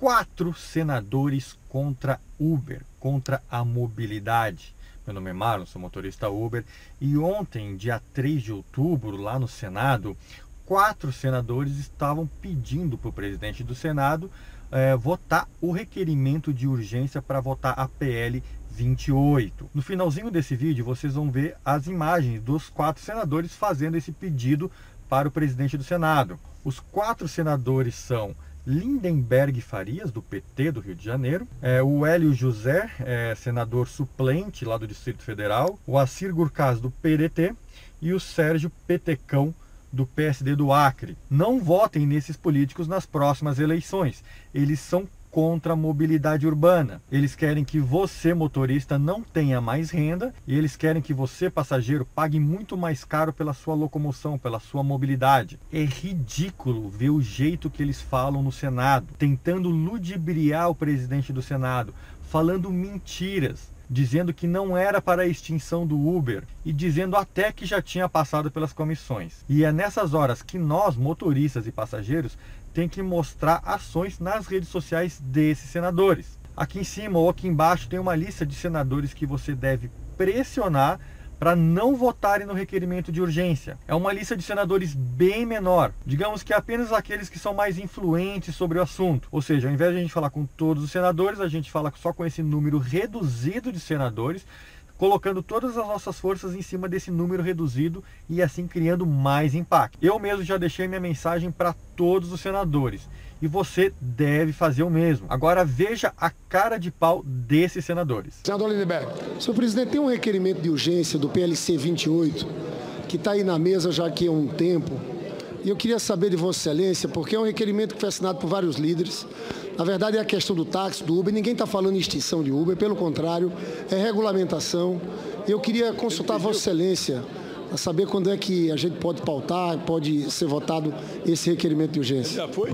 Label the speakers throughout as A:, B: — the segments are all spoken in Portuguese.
A: quatro senadores contra Uber, contra a mobilidade. Meu nome é Marlon, sou motorista Uber e ontem, dia 3 de outubro, lá no Senado, quatro senadores estavam pedindo para o presidente do Senado é, votar o requerimento de urgência para votar a PL 28. No finalzinho desse vídeo, vocês vão ver as imagens dos quatro senadores fazendo esse pedido para o presidente do Senado. Os quatro senadores são Lindenberg Farias, do PT do Rio de Janeiro, é, o Hélio José, é, senador suplente lá do Distrito Federal, o Assir Gurkaz, do PDT, e o Sérgio Petecão, do PSD do Acre. Não votem nesses políticos nas próximas eleições. Eles são contra a mobilidade urbana. Eles querem que você, motorista, não tenha mais renda e eles querem que você, passageiro, pague muito mais caro pela sua locomoção, pela sua mobilidade. É ridículo ver o jeito que eles falam no Senado, tentando ludibriar o presidente do Senado, falando mentiras dizendo que não era para a extinção do Uber e dizendo até que já tinha passado pelas comissões. E é nessas horas que nós, motoristas e passageiros, tem que mostrar ações nas redes sociais desses senadores. Aqui em cima ou aqui embaixo tem uma lista de senadores que você deve pressionar para não votarem no requerimento de urgência. É uma lista de senadores bem menor. Digamos que apenas aqueles que são mais influentes sobre o assunto. Ou seja, ao invés de a gente falar com todos os senadores, a gente fala só com esse número reduzido de senadores colocando todas as nossas forças em cima desse número reduzido e assim criando mais impacto. Eu mesmo já deixei minha mensagem para todos os senadores e você deve fazer o mesmo. Agora veja a cara de pau desses senadores.
B: Senador Lindeberg, senhor presidente, tem um requerimento de urgência do PLC 28 que está aí na mesa já aqui há um tempo. E eu queria saber de Vossa Excelência, porque é um requerimento que foi assinado por vários líderes. Na verdade, é a questão do táxi, do Uber. Ninguém está falando em extinção de Uber, pelo contrário, é regulamentação. Eu queria consultar Vossa Excelência a saber quando é que a gente pode pautar, pode ser votado esse requerimento de urgência.
C: Já foi?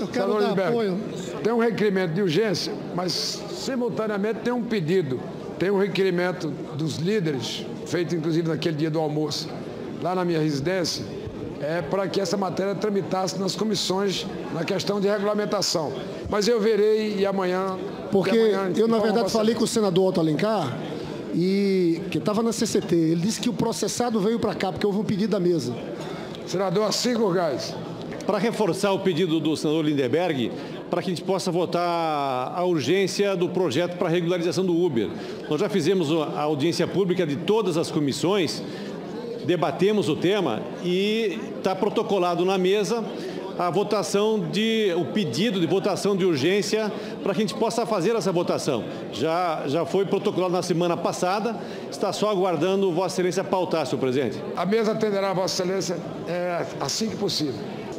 B: Eu quero Senador dar Liberto, apoio.
C: Tem um requerimento de urgência, mas simultaneamente tem um pedido. Tem um requerimento dos líderes, feito inclusive naquele dia do almoço, lá na minha residência, é, para que essa matéria tramitasse nas comissões na questão de regulamentação. Mas eu verei e amanhã.
B: Porque
C: amanhã,
B: eu, na verdade, falei com o senador Otto Alencar, e, que estava na CCT. Ele disse que o processado veio para cá, porque houve um pedido da mesa.
C: Senador Assis Gás.
D: Para reforçar o pedido do senador Lindeberg, para que a gente possa votar a urgência do projeto para regularização do Uber. Nós já fizemos a audiência pública de todas as comissões debatemos o tema e está protocolado na mesa a votação de o pedido de votação de urgência para que a gente possa fazer essa votação. Já já foi protocolado na semana passada, está só aguardando Vossa Excelência pautar, senhor presidente.
C: A mesa atenderá Vossa Excelência é, assim que possível.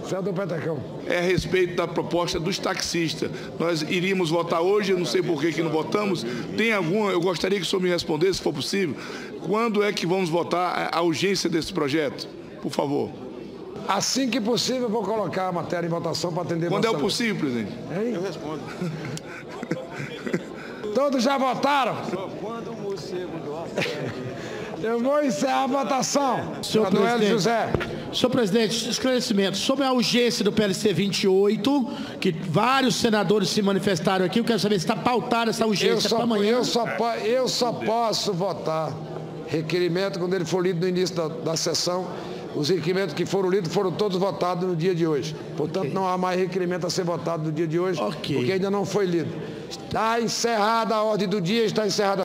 C: Senador Petacão.
E: É a respeito da proposta dos taxistas. Nós iríamos votar hoje, eu não sei por que, que não votamos. Tem alguma, eu gostaria que o senhor me respondesse, se for possível, quando é que vamos votar a urgência desse projeto? Por favor.
C: Assim que possível, eu vou colocar a matéria em votação para atender
E: Quando é o possível, presidente?
C: Hein? Eu respondo. Todos já votaram?
F: Só quando o morcego
C: Eu vou encerrar a votação.
B: Senhor presidente, José. Senhor presidente, esclarecimento. Sobre a urgência do PLC 28, que vários senadores se manifestaram aqui, eu quero saber se está pautada essa urgência para amanhã.
C: Eu só, eu só posso votar requerimento quando ele for lido no início da, da sessão. Os requerimentos que foram lidos foram todos votados no dia de hoje. Portanto, okay. não há mais requerimento a ser votado no dia de hoje, okay. porque ainda não foi lido. Está encerrada a ordem do dia, está encerrada